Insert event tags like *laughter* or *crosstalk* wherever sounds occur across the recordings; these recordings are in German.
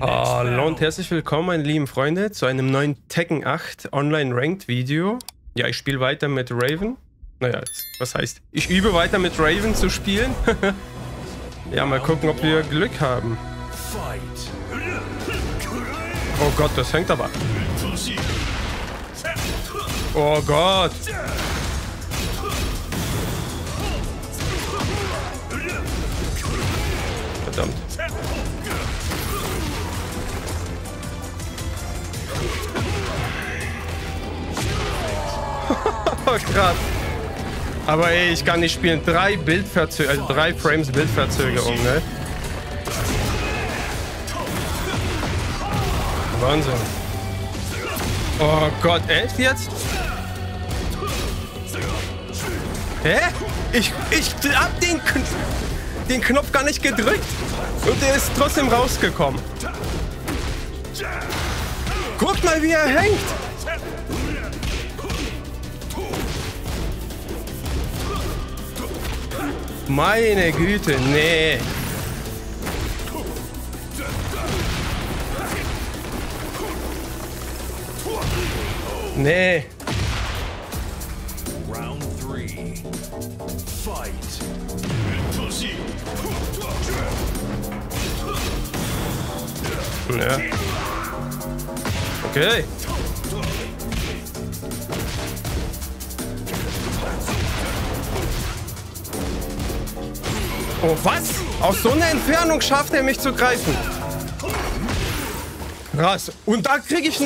Hallo und herzlich willkommen, meine lieben Freunde, zu einem neuen Tekken 8 Online Ranked Video. Ja, ich spiele weiter mit Raven. Naja, was heißt, ich übe weiter mit Raven zu spielen. *laughs* ja, mal gucken, ob wir Glück haben. Oh Gott, das hängt aber. Oh Gott. Krass. Aber ey, ich kann nicht spielen. Drei Bildverzögerungen, also drei Frames Bildverzögerung, ne? Wahnsinn. Oh Gott, echt jetzt? Hä? Ich, ich hab den, den Knopf gar nicht gedrückt. Und der ist trotzdem rausgekommen. Guck mal, wie er hängt. Meine Güte, nee. Nee. Round 3. Fight. Ja. Okay. Oh, was? Aus so einer Entfernung schafft er mich zu greifen. Krass. Und da kriege ich...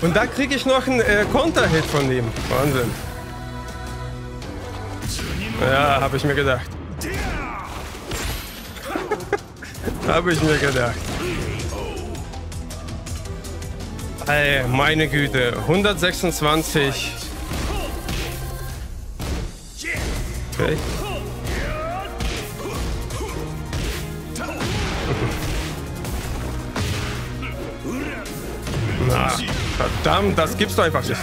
Und da kriege ich noch einen äh, Konterhit von ihm. Wahnsinn. Ja, habe ich mir gedacht. *laughs* habe ich mir gedacht. Ey, meine Güte. 126. Okay. Na, verdammt, das gibt's doch einfach nicht.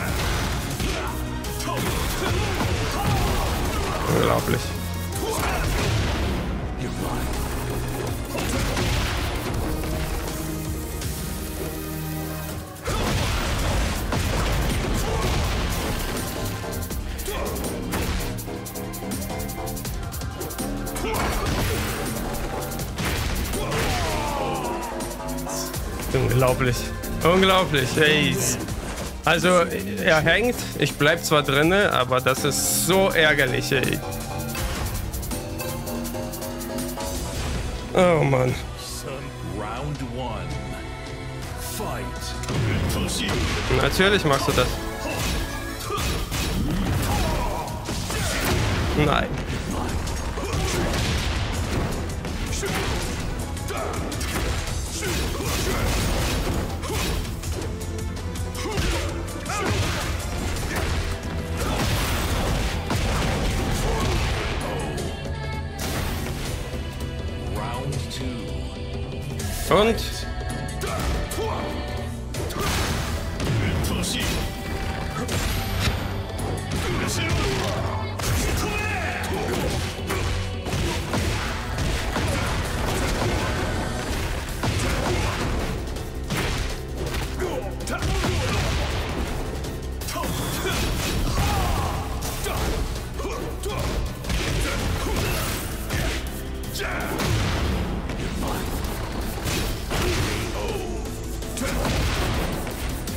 Unglaublich. Unglaublich. Unglaublich. Ey. Also, er hängt. Ich bleib zwar drinne, aber das ist so ärgerlich, ey. Oh Mann. Natürlich machst du das. Nein. Und?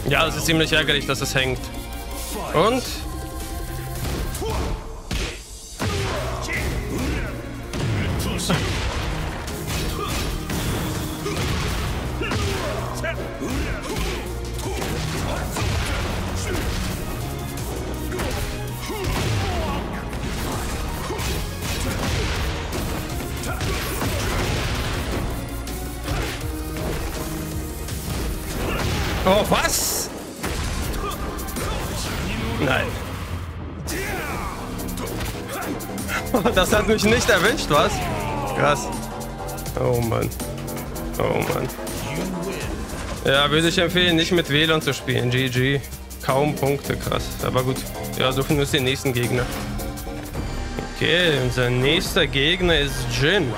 Ja, es ist ziemlich ärgerlich, dass es hängt. Und? Oh, was? Nein. *laughs* Das hat mich nicht erwischt, was? Krass. Oh Mann. Oh Mann. Ja, würde ich empfehlen, nicht mit WLAN zu spielen. GG. Kaum Punkte, krass. Aber gut. Ja, suchen wir uns den nächsten Gegner. Okay, unser nächster Gegner ist Jin.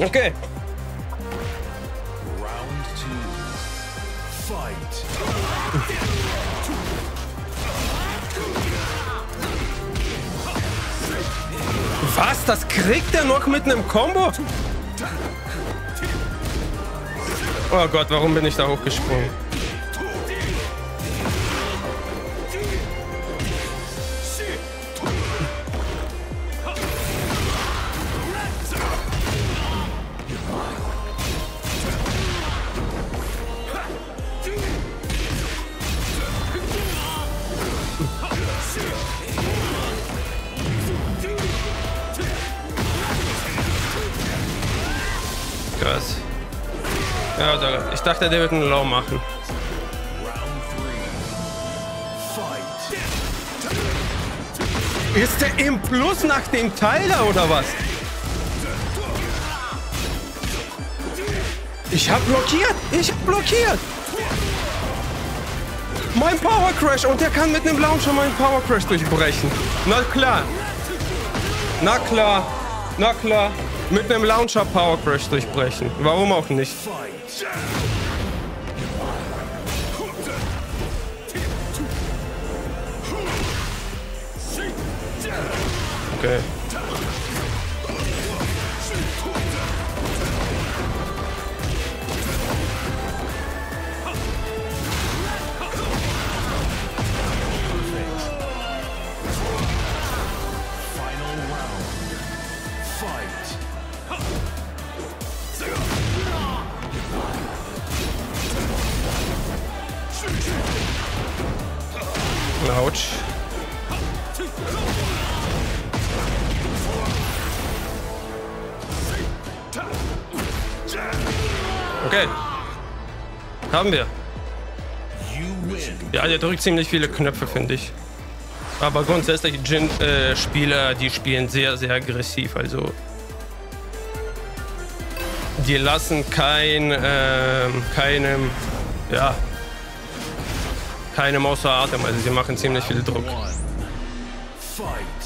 Okay. Round two. Fight. Was? Das kriegt er noch mit einem Combo? Oh Gott, warum bin ich da hochgesprungen? Dachte, der wird einen Low machen. Ist der im Plus nach dem Teiler oder was? Ich hab blockiert! Ich hab blockiert! Mein Power Crash und der kann mit einem Launcher meinen Power Crash durchbrechen. Na klar. Na klar. Na klar. Mit einem Launcher Power Crash durchbrechen. Warum auch nicht? Okay. Okay. Haben wir. Ja, der drückt ziemlich viele Knöpfe, finde ich. Aber grundsätzlich Jin-Spieler, die spielen sehr, sehr aggressiv. Also die lassen kein, ähm, keinem, ja, keinem außer Atem. Also sie machen ziemlich viel Druck. Fight.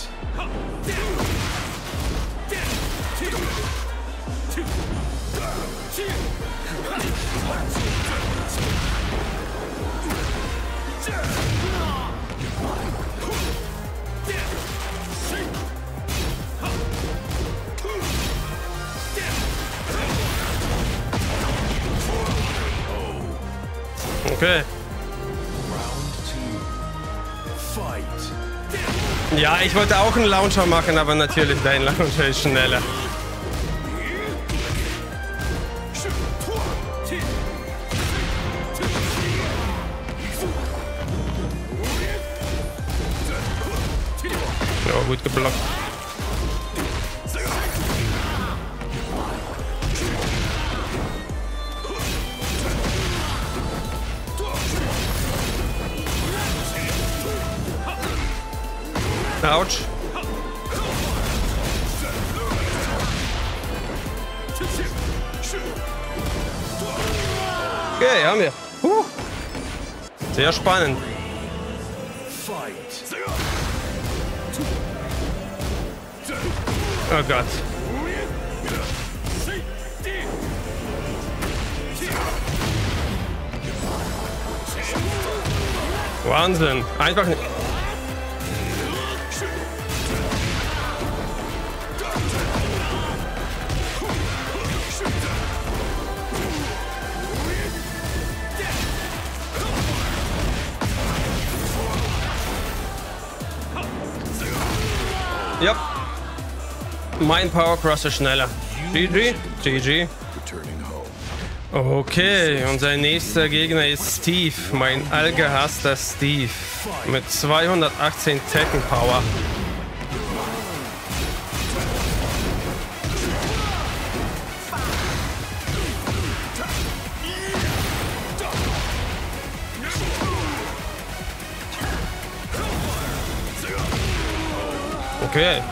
Okay. Ja, ich wollte auch einen Launcher machen, aber natürlich dein Launcher ist schneller. Ja, gut geblockt. Autsch. Okay, haben wir. Huh. Sehr spannend. Oh Gott. Wahnsinn. Einfach nicht. Ja. Mein Power Cross ist schneller. GG. GG. Okay, unser nächster Gegner ist Steve, mein allgehasster Steve. Mit 218 Tekken Power. Okay.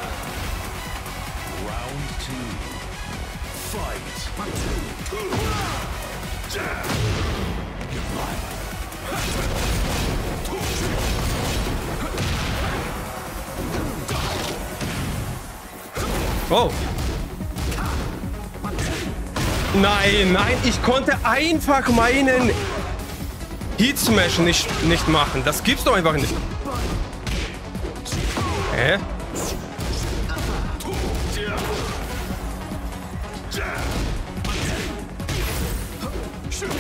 Oh. Nein, nein, ich konnte einfach meinen Heat Smash nicht, nicht machen. Das gibt's doch einfach nicht.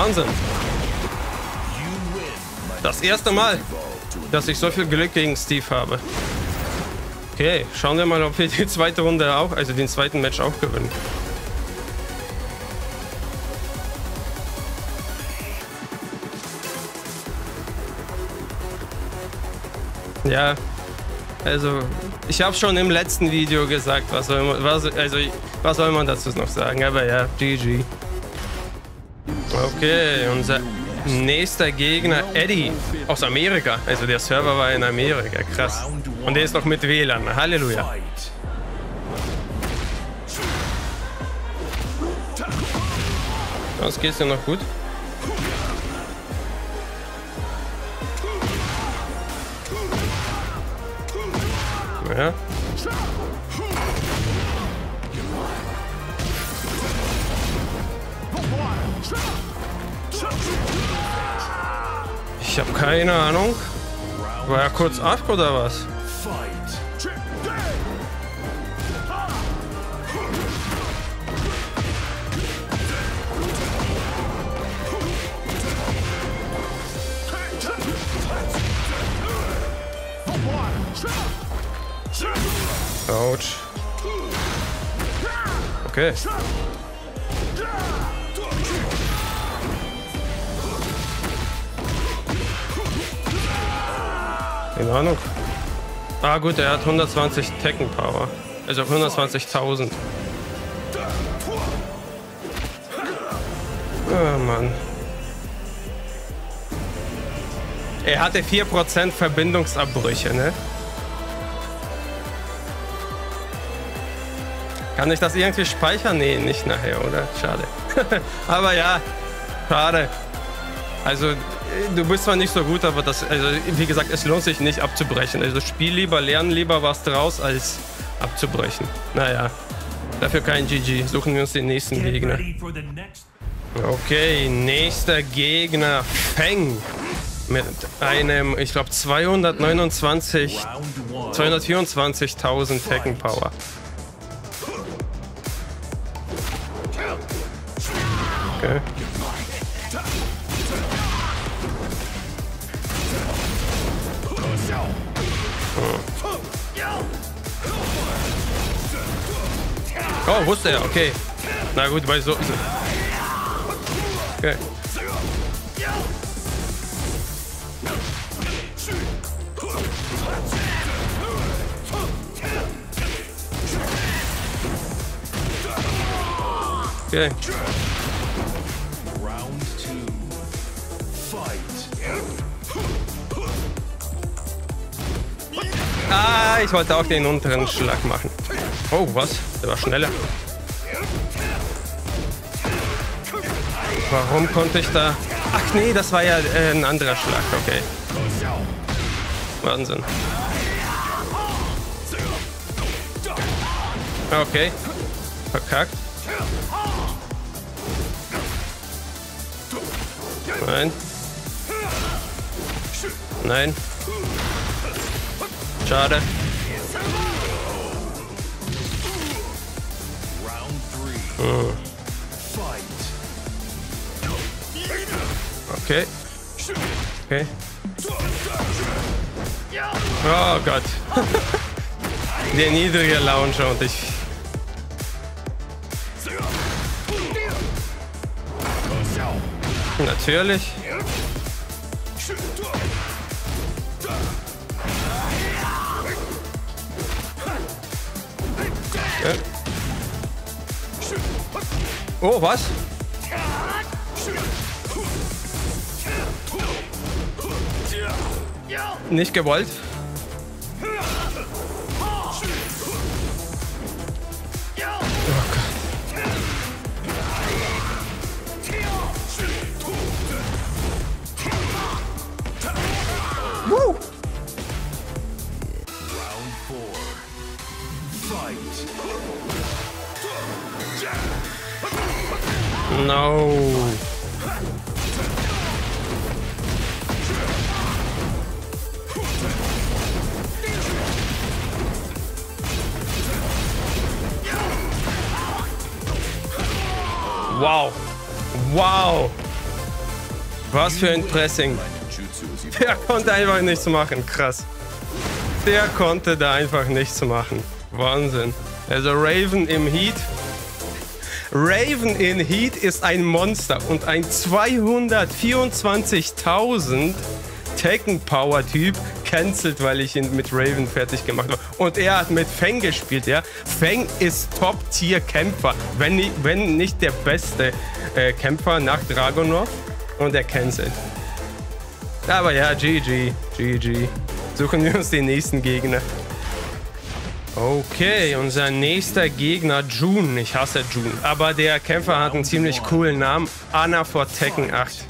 Wahnsinn. Das erste Mal, dass ich so viel Glück gegen Steve habe. Okay, schauen wir mal, ob wir die zweite Runde auch, also den zweiten Match auch gewinnen. Ja, also ich habe schon im letzten Video gesagt, was soll man, was, also, was soll man dazu noch sagen, aber ja, GG. Okay, unser nächster Gegner, Eddie, aus Amerika. Also der Server war in Amerika, krass. Und der ist noch mit WLAN, Halleluja. Das geht's dir noch gut? Ja. Ich habe keine Ahnung. War er kurz ab oder was? Autsch. Okay. Keine Ahnung. Ah gut, er hat 120 Tekken Power. Also 120.000. Ah Mann. Er hatte 4% Verbindungsabbrüche, ne? Kann ich das irgendwie speichern? Nee, nicht nachher, oder? Schade. *laughs* aber ja, schade. Also, du bist zwar nicht so gut, aber das, also, wie gesagt, es lohnt sich nicht abzubrechen. Also, spiel lieber, lern lieber was draus, als abzubrechen. Naja, dafür kein GG. Suchen wir uns den nächsten Gegner. Okay, nächster Gegner, Feng. Mit einem, ich glaube, 229, Round one. 224.000 Tekken Power. Okay. Oh, wusste er, okay. Na gut, weil so. Okay. Okay. Round two. Fight. Ah, ich wollte auch den unteren Schlag machen. Oh, was? Der war schneller. Warum konnte ich da... Ach nee, das war ja äh, ein anderer Schlag. Okay. Wahnsinn. Okay. Verkackt. Nein. Nein. Schade. Okay. Okay. Oh Gott. *laughs* Der niedrige Launcher und ich. Natürlich. Oh, was? Nicht gewollt. No. Wow. Wow. Was für ein Pressing. Der konnte einfach nichts machen. Krass. Der konnte da einfach nichts machen. Wahnsinn. Also Raven im Heat. Raven in Heat ist ein Monster und ein 224.000 Tekken Power Typ cancelt, weil ich ihn mit Raven fertig gemacht habe. Und er hat mit Feng gespielt, ja. Feng ist Top-Tier-Kämpfer, wenn, ni- wenn nicht der beste äh, Kämpfer nach Dragonov. Und er cancelt. Aber ja, GG, GG. Suchen wir uns den nächsten Gegner. Okay, unser nächster Gegner, June. Ich hasse June. Aber der Kämpfer hat einen ziemlich coolen Namen. Anna vor Tekken 8.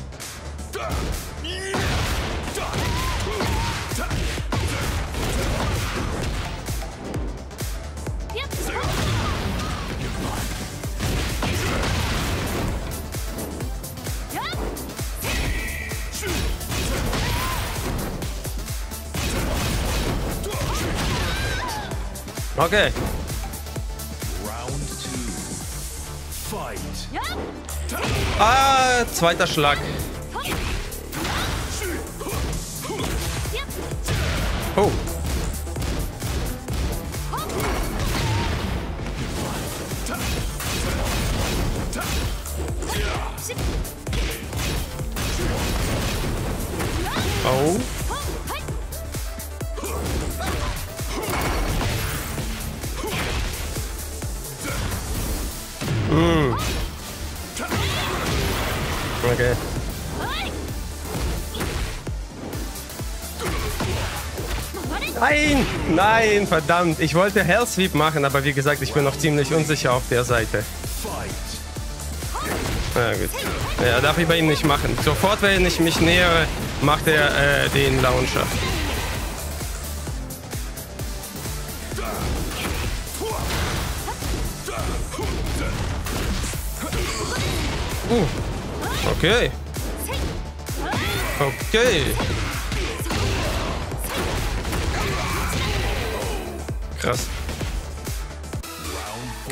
Okay. round two. Fight. Ah, zweiter Schlag. Oh. Okay. Nein, nein, verdammt. Ich wollte Hell Sweep machen, aber wie gesagt, ich bin noch ziemlich unsicher auf der Seite. Na gut. Ja, darf ich bei ihm nicht machen. Sofort, wenn ich mich nähere, macht er äh, den Launcher. Uh. Okay. Okay. Krass.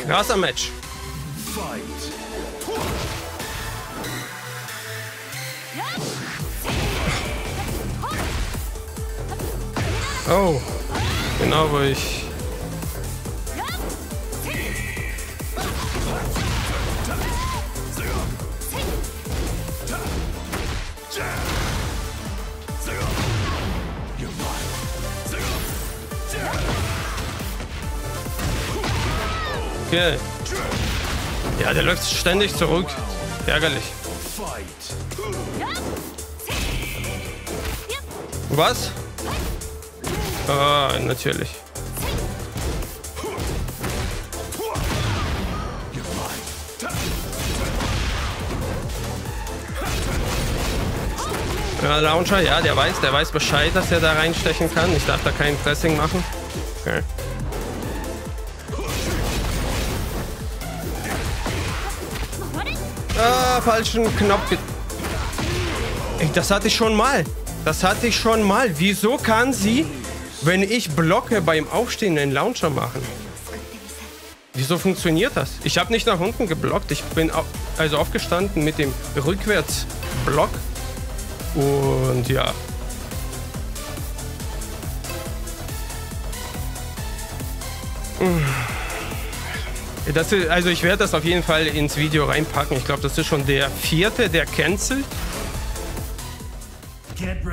Krasser Match. Oh. Genau, wo ich. Okay. Ja, der läuft ständig zurück. Ärgerlich. Was? Ah, natürlich. Ja, Launcher, ja, der weiß, der weiß Bescheid, dass er da reinstechen kann. Ich darf da kein Pressing machen. Okay. Ah, falschen Knopf. Ey, das hatte ich schon mal. Das hatte ich schon mal. Wieso kann sie, wenn ich blocke, beim Aufstehen einen Launcher machen? Wieso funktioniert das? Ich habe nicht nach unten geblockt. Ich bin au also aufgestanden mit dem Rückwärtsblock. Und ja. Das also ich werde das auf jeden Fall ins Video reinpacken. Ich glaube, das ist schon der vierte, der cancelt.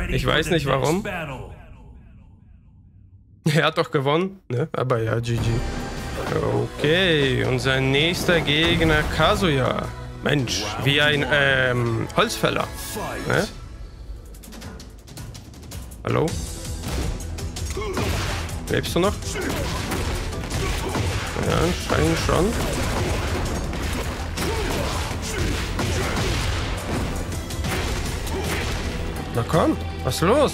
Ich weiß nicht warum. *laughs* Er hat doch gewonnen, ne? Aber ja, GG. Okay, unser nächster Gegner Kazuya. Mensch, wie ein ähm, Holzfäller. Ne? Hallo? Lebst du noch? Ja, anscheinend schon. Na komm, was ist los?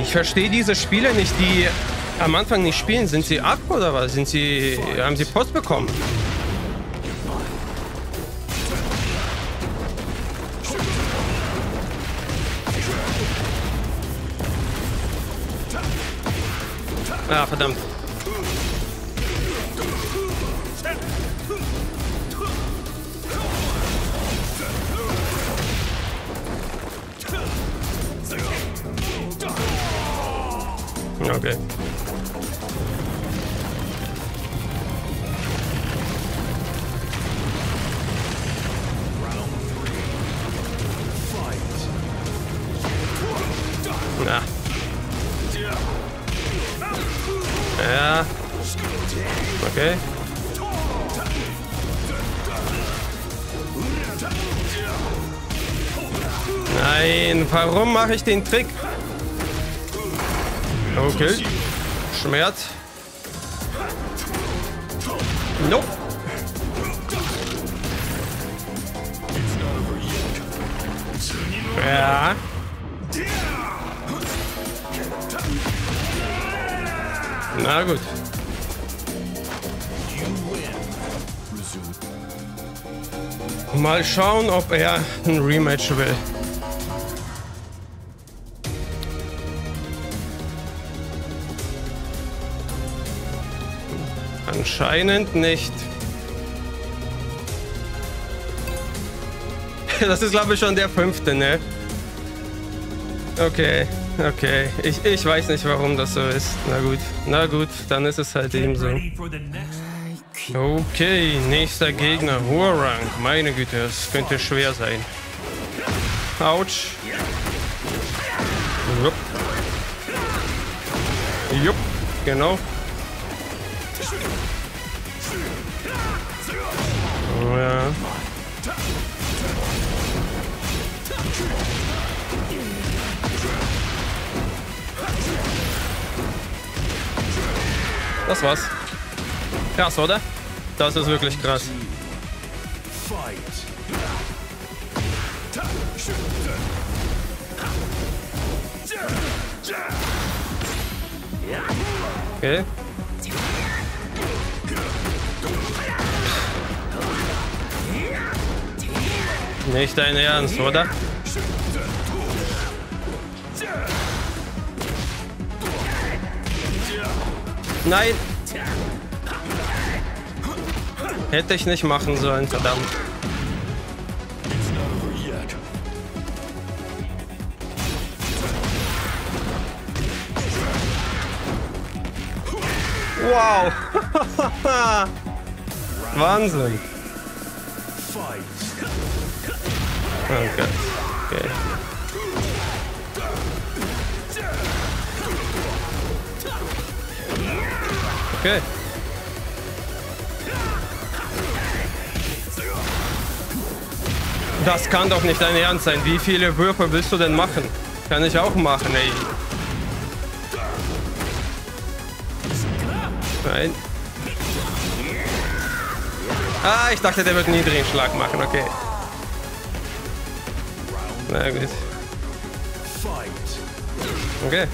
Ich verstehe diese Spieler nicht, die am Anfang nicht spielen. Sind sie ab oder was? Sind sie, haben sie Post bekommen? Ah, verdammt. Okay. Ja. Ja. Okay. Nein, warum mache ich den Trick? Okay. Schmerz. Nope. Ja. Na gut. Mal schauen, ob er ein Rematch will. Anscheinend nicht. *laughs* Das ist, glaube ich, schon der fünfte, ne? Okay, okay. Ich, ich weiß nicht, warum das so ist. Na gut, na gut, dann ist es halt eben so. Okay, nächster Gegner, Rank. Meine Güte, das könnte schwer sein. Autsch. Jupp. Jupp, genau. Ja. Das war's. Krass, oder? Das ist wirklich krass. Okay. Nicht dein Ernst, oder? Nein! Hätte ich nicht machen sollen, verdammt. Wow! *laughs* Wahnsinn! Oh Gott. Okay. Okay. Das kann doch nicht dein Ernst sein. Wie viele Würfe willst du denn machen? Kann ich auch machen, ey. Nein. Ah, ich dachte, der wird einen niedrigen Schlag machen. Okay. Na gut. Okay.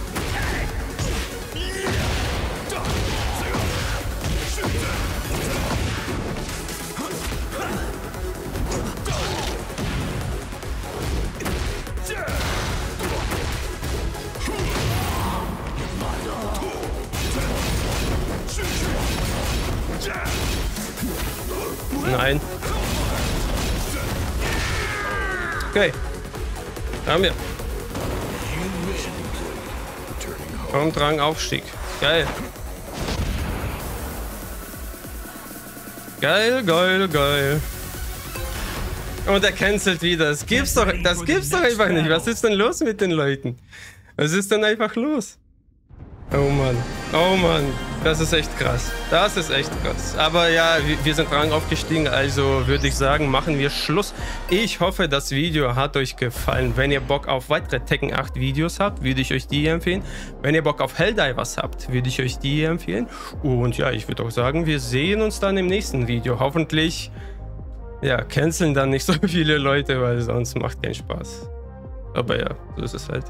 Nein. Okay. Haben wir. Und Rang Aufstieg. Geil. Geil, geil, geil. Und er cancelt wieder. Das gibt's doch, das gibt's doch einfach nicht. Was ist denn los mit den Leuten? Was ist denn einfach los? Oh Mann. Oh Mann. Das ist echt krass. Das ist echt krass. Aber ja, wir sind Rang aufgestiegen, also würde ich sagen, machen wir Schluss. Ich hoffe, das Video hat euch gefallen. Wenn ihr Bock auf weitere Tekken 8 Videos habt, würde ich euch die empfehlen. Wenn ihr Bock auf Helldivers habt, würde ich euch die empfehlen. Und ja, ich würde auch sagen, wir sehen uns dann im nächsten Video. Hoffentlich, ja, canceln dann nicht so *laughs* viele Leute, weil sonst macht keinen Spaß. Aber ja, so ist es halt.